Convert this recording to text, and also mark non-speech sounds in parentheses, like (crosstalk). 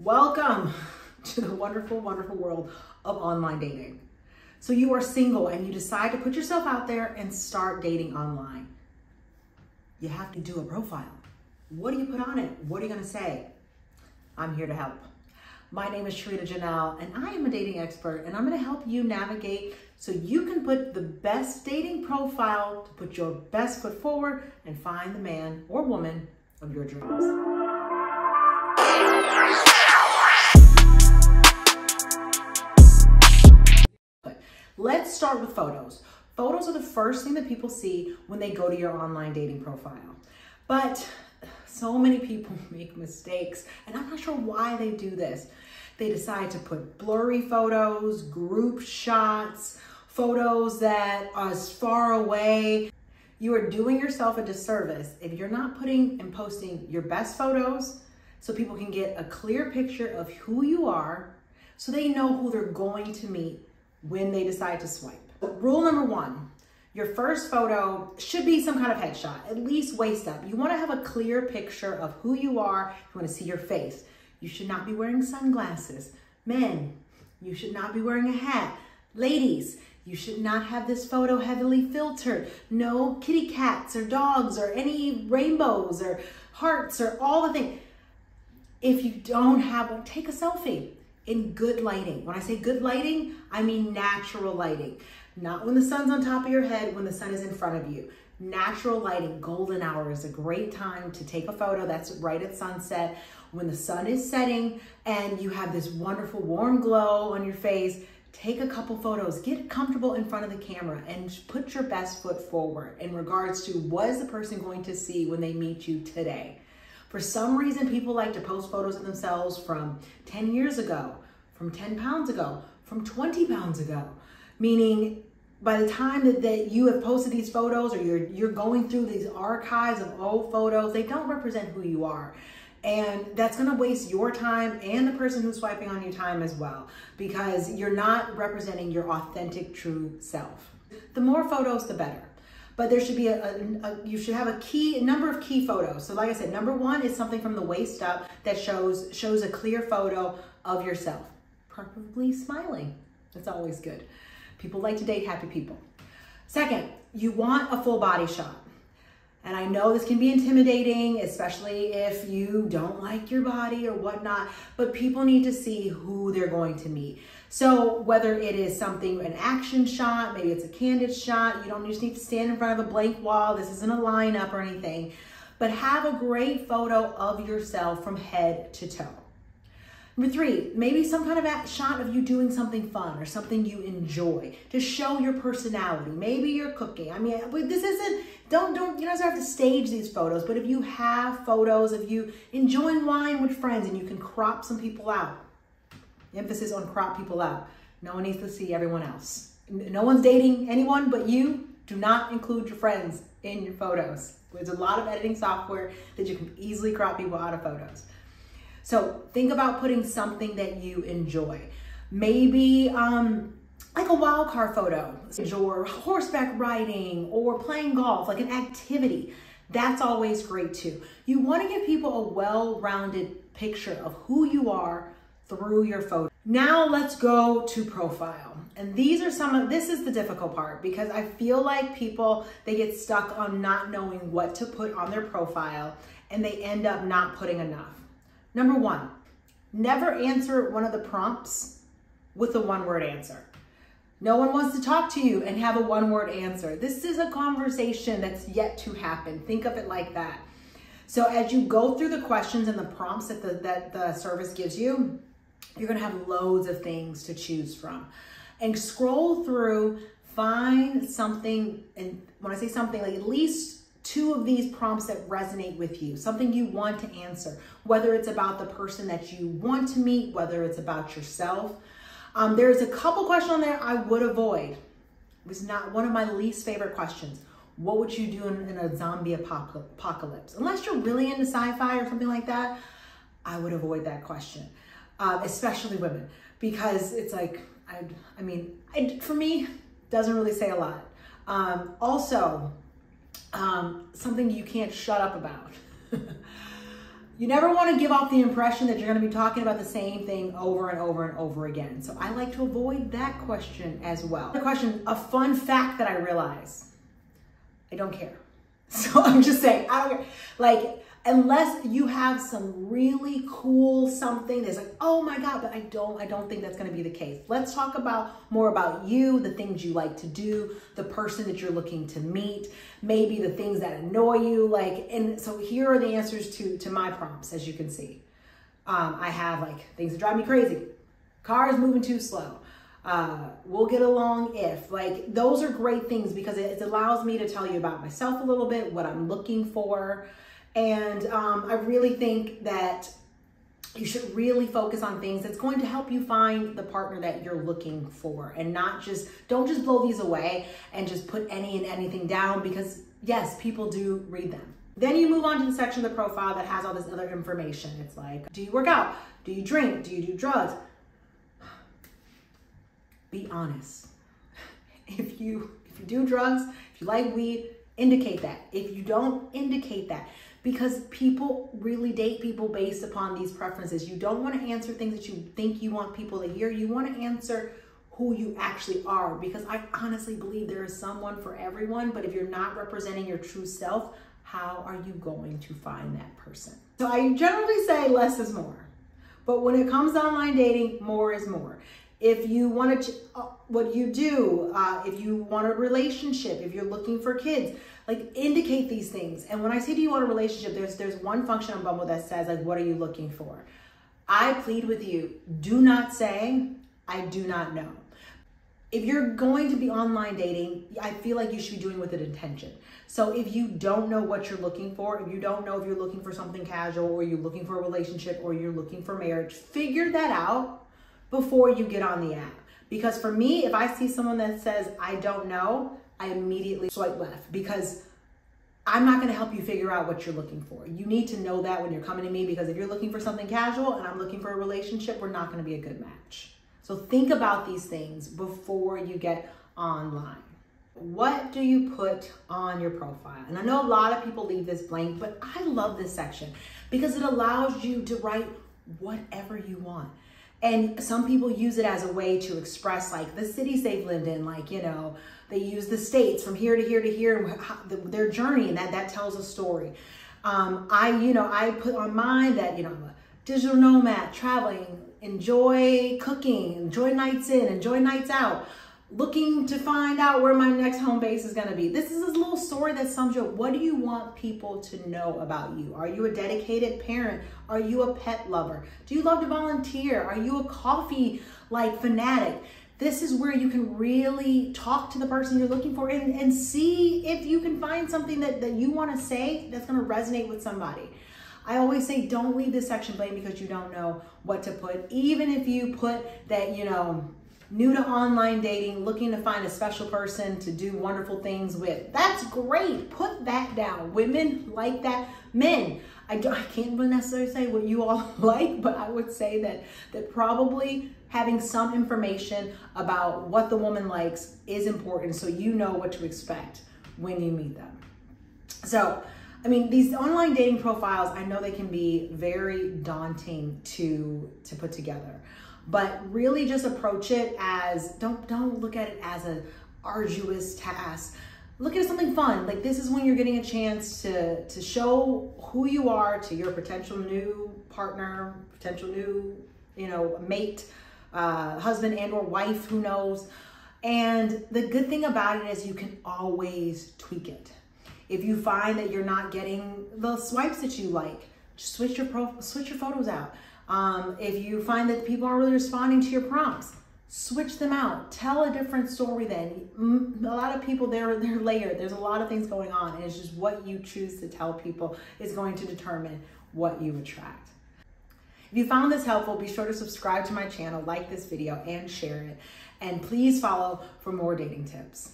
Welcome to the wonderful, wonderful world of online dating. So you are single and you decide to put yourself out there and start dating online. You have to do a profile. What do you put on it? What are you gonna say? I'm here to help. My name is Sherita Janielle and I am a dating expert and I'm gonna help you navigate so you can put the best dating profile to put your best foot forward and find the man or woman of your dreams. Let's start with photos. Photos are the first thing that people see when they go to your online dating profile. But so many people (laughs) make mistakes and I'm not sure why they do this. They decide to put blurry photos, group shots, photos that are far away. You are doing yourself a disservice if you're not putting and posting your best photos so people can get a clear picture of who you are so they know who they're going to meet when they decide to swipe. Rule number one, your first photo should be some kind of headshot, at least waist up. You wanna have a clear picture of who you are. You wanna see your face. You should not be wearing sunglasses. Men, you should not be wearing a hat. Ladies, you should not have this photo heavily filtered. No kitty cats or dogs or any rainbows or hearts or all the things. If you don't have one, take a selfie in good lighting. When I say good lighting, I mean natural lighting. Not when the sun's on top of your head, when the sun is in front of you. Natural lighting, golden hour is a great time to take a photo that's right at sunset when the sun is setting and you have this wonderful warm glow on your face. Take a couple photos, get comfortable in front of the camera and put your best foot forward in regards to what is the person going to see when they meet you today. For some reason, people like to post photos of themselves from 10 years ago, from 10 pounds ago, from 20 pounds ago, meaning by the time that, that you have posted these photos or you're, you're going through these archives of old photos, they don't represent who you are. And that's gonna waste your time and the person who's swiping on your time as well, because you're not representing your authentic, true self. The more photos, the better but there should be a, a, a, you should have a key a number of key photos. So like I said, number one is something from the waist up that shows shows a clear photo of yourself, preferably smiling. That's always good. People like to date happy people. Second, you want a full body shot. And I know this can be intimidating, especially if you don't like your body or whatnot, but people need to see who they're going to meet. So whether it is something, an action shot, maybe it's a candid shot, you don't just need to stand in front of a blank wall. This isn't a lineup or anything, but have a great photo of yourself from head to toe. Number three, maybe some kind of shot of you doing something fun or something you enjoy to show your personality. Maybe you're cooking. I mean, this isn't, don't, don't, you don't have to stage these photos, but if you have photos of you enjoying wine with friends and you can crop some people out, emphasis on crop people out. No one needs to see everyone else. No one's dating anyone but you. Do not include your friends in your photos. There's a lot of editing software that you can easily crop people out of photos. So think about putting something that you enjoy. Maybe um, like a wild card photo or horseback riding or playing golf, like an activity. That's always great too. You want to give people a well-rounded picture of who you are through your photo. Now let's go to profile. And these are some of, this is the difficult part because I feel like people, they get stuck on not knowing what to put on their profile and they end up not putting enough. Number one, never answer one of the prompts with a one word answer. No one wants to talk to you and have a one word answer. This is a conversation that's yet to happen. Think of it like that. So as you go through the questions and the prompts that the, that the service gives you, you're gonna have loads of things to choose from. And scroll through, find something, and when I say something, like at least two of these prompts that resonate with you, something you want to answer, whether it's about the person that you want to meet, whether it's about yourself. Um, there's a couple questions on there I would avoid. It was not one of my least favorite questions. What would you do in, in a zombie apocalypse? Unless you're really into sci-fi or something like that, I would avoid that question, uh, especially women, because it's like, I, I mean, I, for me, doesn't really say a lot. Um, also, um, something you can't shut up about. (laughs) you never want to give off the impression that you're going to be talking about the same thing over and over and over again. So I like to avoid that question as well. The question, a fun fact that I realize, I don't care. (laughs) So I'm just saying, I don't care. Like, unless you have some really cool something that's like, oh my God, but I don't, I don't think that's going to be the case. Let's talk about more about you, the things you like to do, the person that you're looking to meet, maybe the things that annoy you. Like, and so here are the answers to, to my prompts, as you can see. Um, I have like things that drive me crazy. Cars moving too slow. Uh, we'll get along if like those are great things because it, it allows me to tell you about myself a little bit, what I'm looking for. And um, I really think that you should really focus on things that's going to help you find the partner that you're looking for and not just, don't just blow these away and just put any and anything down because yes, people do read them. Then you move on to the section of the profile that has all this other information. It's like, do you work out? Do you drink? Do you do drugs? Be honest. (laughs) If you if you do drugs, if you like weed, indicate that. If you don't, indicate that because people really date people based upon these preferences. You don't want to answer things that you think you want people to hear. You want to answer who you actually are because I honestly believe there is someone for everyone, but if you're not representing your true self, how are you going to find that person? So I generally say less is more. But when it comes to online dating, more is more. If you want to, uh, what you do, uh, if you want a relationship, if you're looking for kids, like indicate these things. And when I say, do you want a relationship? There's there's one function on Bumble that says like, what are you looking for? I plead with you, do not say, I do not know. If you're going to be online dating, I feel like you should be doing with an intention. So if you don't know what you're looking for, if you don't know if you're looking for something casual or you're looking for a relationship or you're looking for marriage, figure that out before you get on the app. Because for me, if I see someone that says, I don't know, I immediately swipe left because I'm not going to help you figure out what you're looking for. You need to know that when you're coming to me because if you're looking for something casual and I'm looking for a relationship, we're not going to be a good match. So think about these things before you get online. What do you put on your profile? And I know a lot of people leave this blank, but I love this section because it allows you to write whatever you want. And some people use it as a way to express like the cities they've lived in, like, you know, they use the states from here to here to here, and their journey, and that, that tells a story. Um, I, you know, I put on mine that, you know, I'm a digital nomad, traveling, enjoy cooking, enjoy nights in, enjoy nights out looking to find out where my next home base is going to be. This is a little story that sums up. What do you want people to know about you? Are you a dedicated parent? Are you a pet lover? Do you love to volunteer? Are you a coffee like fanatic? This is where you can really talk to the person you're looking for and, and see if you can find something that, that you want to say that's going to resonate with somebody. I always say don't leave this section blank because you don't know what to put. Even if you put that, you know, new to online dating, looking to find a special person to do wonderful things with. That's great. Put that down. Women like that. Men, I, I can't necessarily say what you all (laughs) like, but I would say that, that probably having some information about what the woman likes is important so you know what to expect when you meet them. So, I mean, these online dating profiles, I know they can be very daunting to, to put together but really just approach it as don't don't look at it as an arduous task. Look at something fun. Like this is when you're getting a chance to to show who you are to your potential new partner potential new you know mate uh, husband and or wife who knows? And the good thing about it is you can always tweak it. If you find that you're not getting the swipes that you like just switch your pro switch your photos out um, if you find that people aren't really responding to your prompts, switch them out. Tell a different story then. A lot of people, they're, they're layered. There's a lot of things going on. And it's just what you choose to tell people is going to determine what you attract. If you found this helpful, be sure to subscribe to my channel, like this video, and share it. And please follow for more dating tips.